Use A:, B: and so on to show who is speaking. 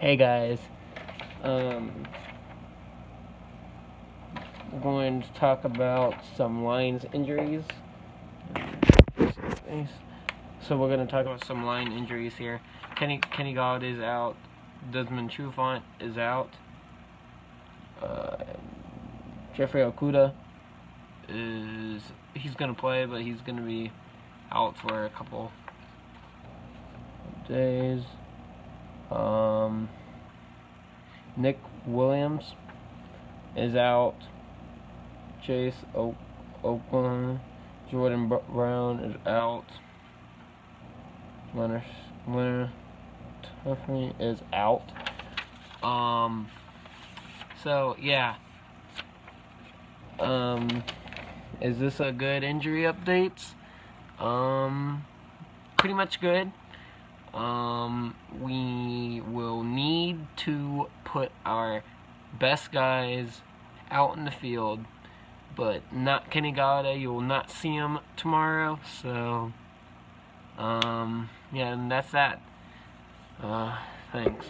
A: Hey guys, um, we're going to talk about some Lions injuries. So we're going to talk about some line injuries here. Kenny Kenny Golladay is out. Desmond Trufant is out. Uh, Jeffrey Okudah is he's going to play, but he's going to be out for a couple days. Um, Nick Williams is out. Chase o Oakland, Jordan Brown is out. Leonard Leonard is out. Um. So yeah. Um. Is this a good injury updates? Um. Pretty much good. Um, we to put our best guys out in the field, but not Kenny Golladay. You will not see him tomorrow. So, um, yeah, and that's that. Uh, thanks.